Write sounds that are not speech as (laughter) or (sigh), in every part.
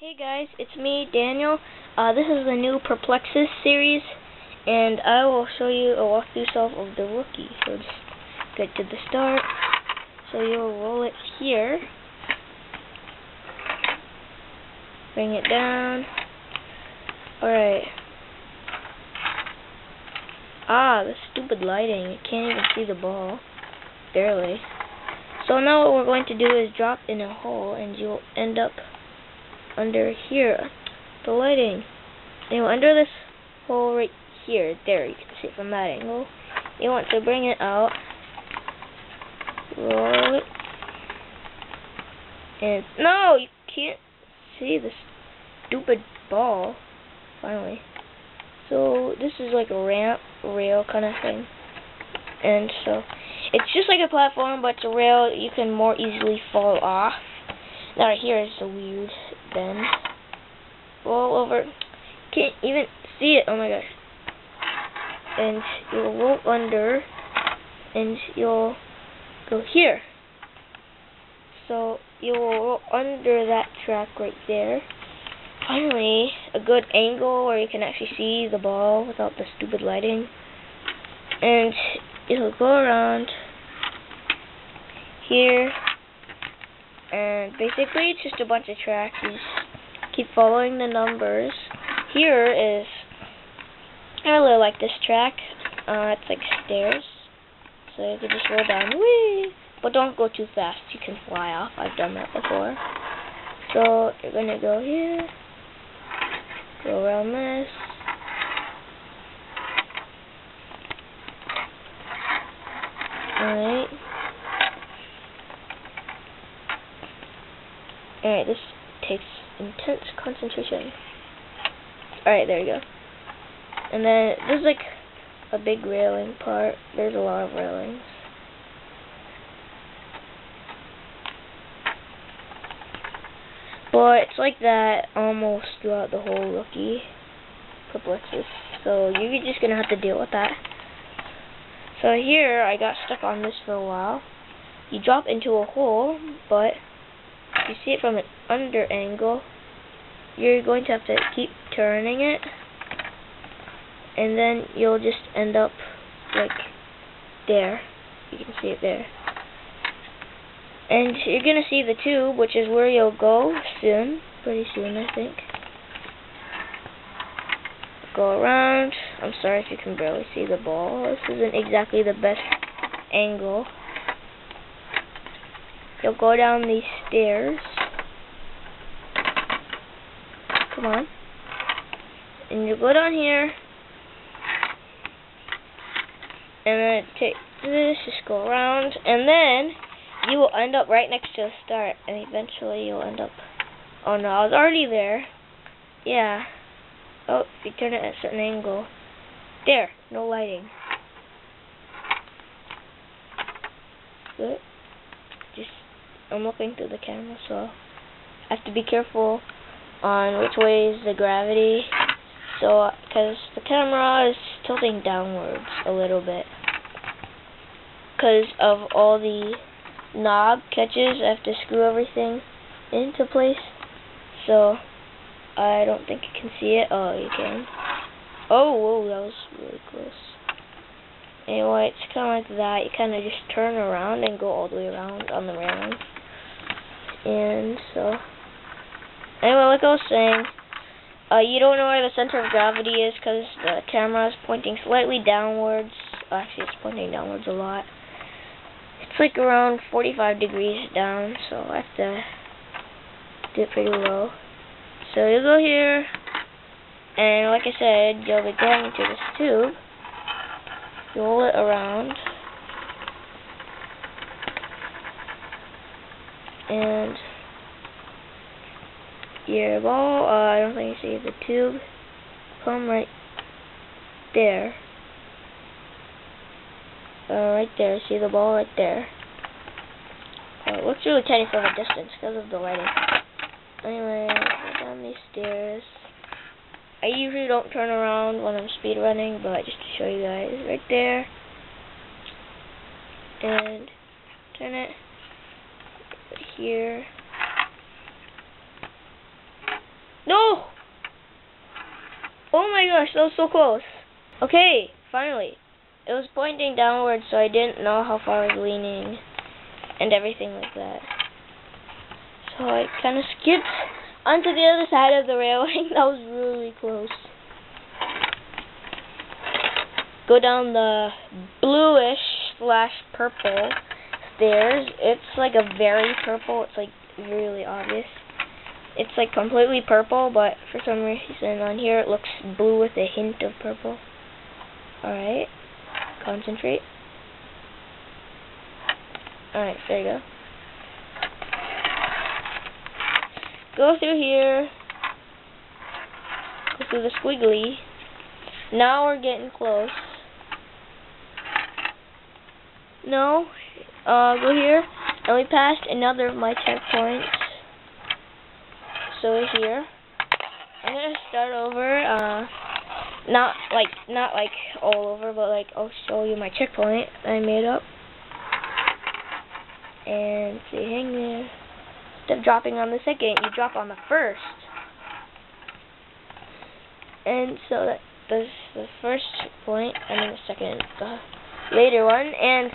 Hey guys, it's me, Daniel. Uh, this is the new Perplexus series, and I will show you a walkthrough solve of the rookie. So just get to the start. So you'll roll it here. Bring it down. Alright. Ah, the stupid lighting. You can't even see the ball. Barely. So now what we're going to do is drop in a hole, and you'll end up under here. The lighting. You under this hole right here. There, you can see it from that angle. You want to bring it out. Roll it. And, no, you can't see this stupid ball. Finally. So, this is like a ramp, rail kind of thing. And so, it's just like a platform, but it's a rail you can more easily fall off. Now right here is the weird bend. Roll over. Can't even see it. Oh my gosh. And you'll roll under, and you'll go here. So you will roll under that track right there. Finally, a good angle where you can actually see the ball without the stupid lighting. And it'll go around here and basically it's just a bunch of tracks. You keep following the numbers. Here is, I really like this track. Uh, it's like stairs, so you can just roll down. Whee! But don't go too fast. You can fly off. I've done that before. So you're gonna go here, go around this. Alright. Alright, this takes intense concentration. Alright, there you go. And then there's like a big railing part. There's a lot of railings. But it's like that almost throughout the whole rookie perplexus. So you're just gonna have to deal with that. So here I got stuck on this for a while. You drop into a hole, but you see it from an under angle, you're going to have to keep turning it, and then you'll just end up like there. You can see it there. And you're going to see the tube, which is where you'll go soon, pretty soon I think. Go around. I'm sorry if you can barely see the ball. This isn't exactly the best angle. You'll go down these stairs. Come on. And you'll go down here. And then take this, just go around. And then you will end up right next to the start. And eventually you'll end up... Oh no, I was already there. Yeah. Oh, if you turn it at a certain angle. There, no lighting. Good. I'm looking through the camera, so I have to be careful on which way is the gravity. So, because the camera is tilting downwards a little bit. Because of all the knob catches, I have to screw everything into place. So, I don't think you can see it. Oh, you can. Oh, whoa, that was really close. Anyway, it's kind of like that. You kind of just turn around and go all the way around on the railing. And so, anyway, like I was saying, uh, you don't know where the center of gravity is because the camera is pointing slightly downwards. Actually, it's pointing downwards a lot. It's like around 45 degrees down, so I have to do it pretty low. So you go here, and like I said, you'll be going into this tube. Roll it around. And your ball, uh, I don't think you see the tube, come right there. Uh, right there, see the ball right there. Uh, it looks really tiny from a distance because of the lighting. Anyway, down these stairs. I usually don't turn around when I'm speed running, but just to show you guys, right there. And turn it here. No! Oh my gosh, that was so close. Okay, finally. It was pointing downwards, so I didn't know how far I was leaning and everything like that. So I kind of skipped onto the other side of the railing. (laughs) that was really close. Go down the bluish slash purple stairs. It's like a very purple. It's like really obvious. It's like completely purple, but for some reason on here it looks blue with a hint of purple. Alright. Concentrate. Alright, there you go. Go through here. Go through the squiggly. Now we're getting close. No. Uh, go here. And we passed another of my checkpoints. So here. I'm gonna start over, uh, not like, not like all over, but like, I'll show you my checkpoint I made up. And see, hang there. Instead of dropping on the second, you drop on the first. And so that the the first and then the second, the later one, and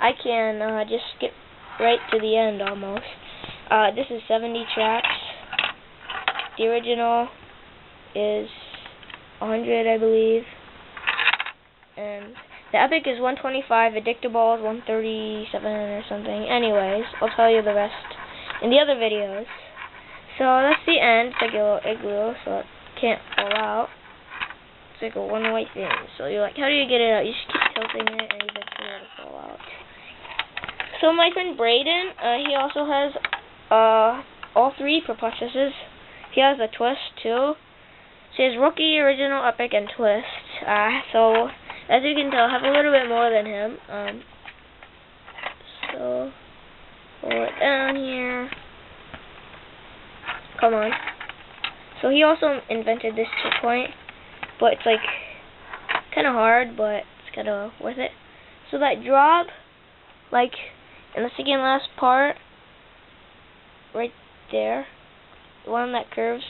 I can uh, just skip right to the end almost. Uh, this is 70 tracks. The original is 100, I believe. And the Epic is 125, Addictable is 137 or something. Anyways, I'll tell you the rest in the other videos. So that's the end. It's like a little igloo, so it can't fall out. It's like a one-way thing. So you're like, how do you get it out? You just keep tilting it, and eventually it'll fall out. So my friend Braden, uh, he also has uh, all three processes. He has a twist too. So he has rookie, original, epic, and twist. Uh, so as you can tell, I have a little bit more than him. Um, so pull it down here. Come on. So he also invented this checkpoint, but it's like kind of hard, but it's kind of worth it. So that drop, like in the second last part, right there, the one that curves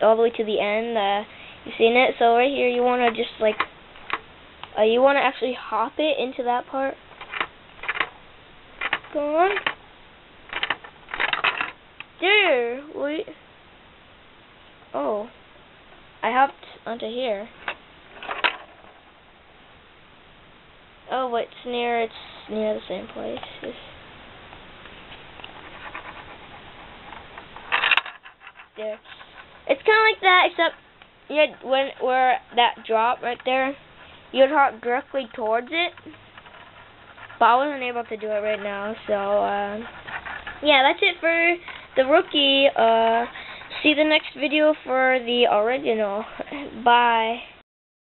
all the way to the end, uh, you've seen it. So right here, you want to just like, uh, you want to actually hop it into that part. Go on. There, wait. Oh, I hopped onto here. Oh, it's near, it's near the same place. It's there. It's kind of like that, except you had, when where that drop right there, you'd hop directly towards it. But I wasn't able to do it right now, so uh, yeah, that's it for the rookie. Uh, see the next video for the original. (laughs) Bye.